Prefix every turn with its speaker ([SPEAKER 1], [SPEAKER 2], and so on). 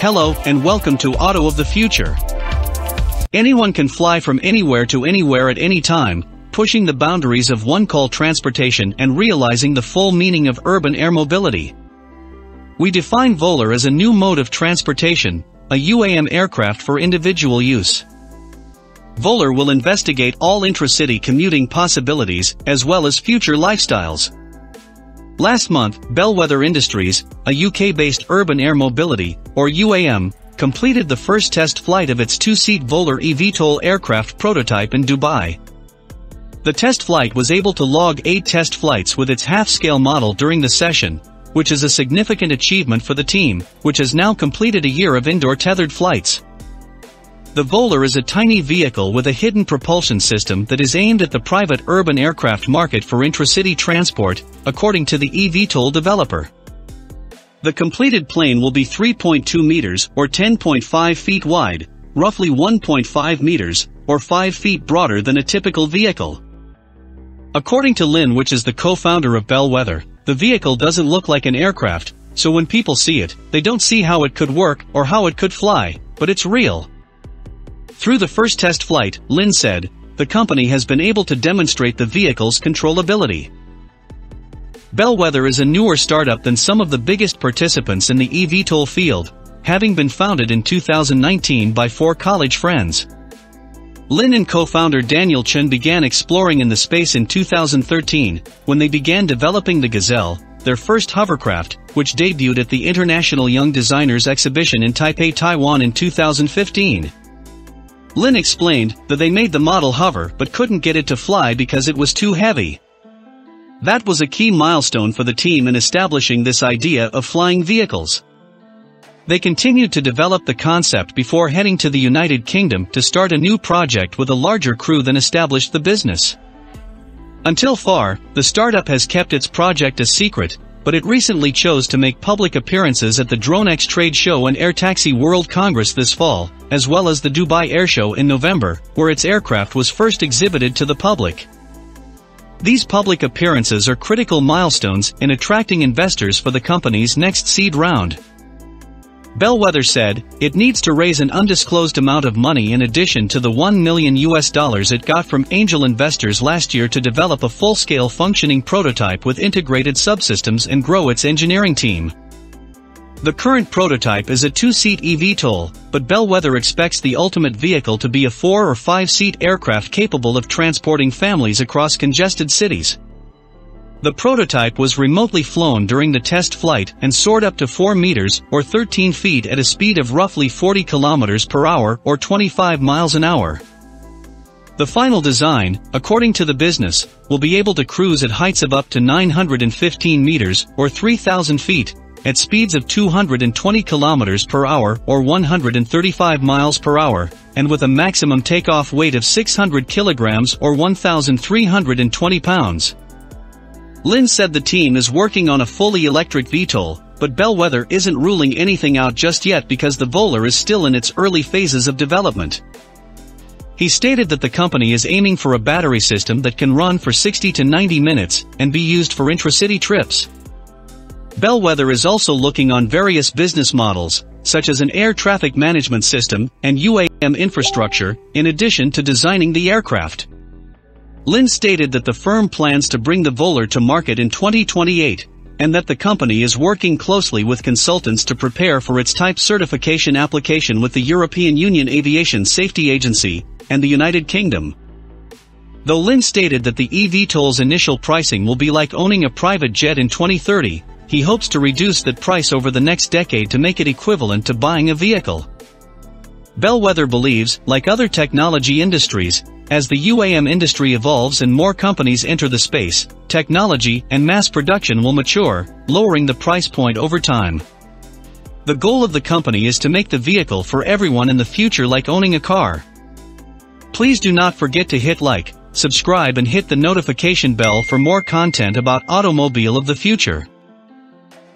[SPEAKER 1] Hello, and welcome to Auto of the Future. Anyone can fly from anywhere to anywhere at any time, pushing the boundaries of one-call transportation and realizing the full meaning of urban air mobility. We define Volar as a new mode of transportation, a UAM aircraft for individual use. Volar will investigate all intracity commuting possibilities, as well as future lifestyles. Last month, Bellwether Industries, a UK-based urban air mobility, or UAM, completed the first test flight of its two-seat Volar eVTOL aircraft prototype in Dubai. The test flight was able to log eight test flights with its half-scale model during the session, which is a significant achievement for the team, which has now completed a year of indoor tethered flights. The Volar is a tiny vehicle with a hidden propulsion system that is aimed at the private urban aircraft market for intracity transport, according to the eVTOL developer. The completed plane will be 3.2 meters or 10.5 feet wide, roughly 1.5 meters or 5 feet broader than a typical vehicle. According to Lin which is the co-founder of Bellwether, the vehicle doesn't look like an aircraft, so when people see it, they don't see how it could work or how it could fly, but it's real. Through the first test flight, Lin said, the company has been able to demonstrate the vehicle's controllability. Bellwether is a newer startup than some of the biggest participants in the eVTOL field, having been founded in 2019 by four college friends. Lin and co-founder Daniel Chen began exploring in the space in 2013, when they began developing the Gazelle, their first hovercraft, which debuted at the International Young Designers Exhibition in Taipei, Taiwan in 2015. Lin explained that they made the model hover but couldn't get it to fly because it was too heavy. That was a key milestone for the team in establishing this idea of flying vehicles. They continued to develop the concept before heading to the United Kingdom to start a new project with a larger crew than established the business. Until far, the startup has kept its project a secret, but it recently chose to make public appearances at the DroneX trade show and Air Taxi World Congress this fall, as well as the Dubai Airshow in November, where its aircraft was first exhibited to the public. These public appearances are critical milestones in attracting investors for the company's next seed round. Bellwether said, it needs to raise an undisclosed amount of money in addition to the 1 million US dollars it got from angel investors last year to develop a full-scale functioning prototype with integrated subsystems and grow its engineering team. The current prototype is a two-seat eVTOL, but Bellwether expects the ultimate vehicle to be a four- or five-seat aircraft capable of transporting families across congested cities. The prototype was remotely flown during the test flight and soared up to 4 meters or 13 feet at a speed of roughly 40 kilometers per hour or 25 miles an hour. The final design, according to the business, will be able to cruise at heights of up to 915 meters or 3,000 feet at speeds of 220 kilometers per hour or 135 miles per hour and with a maximum takeoff weight of 600 kilograms or 1,320 pounds. Lin said the team is working on a fully electric VTOL, but Bellwether isn't ruling anything out just yet because the Volar is still in its early phases of development. He stated that the company is aiming for a battery system that can run for 60 to 90 minutes and be used for intracity trips. Bellwether is also looking on various business models, such as an air traffic management system and UAM infrastructure, in addition to designing the aircraft. Lin stated that the firm plans to bring the Volar to market in 2028, and that the company is working closely with consultants to prepare for its type certification application with the European Union Aviation Safety Agency and the United Kingdom. Though Lin stated that the eVTOL's initial pricing will be like owning a private jet in 2030, he hopes to reduce that price over the next decade to make it equivalent to buying a vehicle. Bellwether believes, like other technology industries, as the UAM industry evolves and more companies enter the space, technology and mass production will mature, lowering the price point over time. The goal of the company is to make the vehicle for everyone in the future like owning a car. Please do not forget to hit like, subscribe and hit the notification bell for more content about automobile of the future.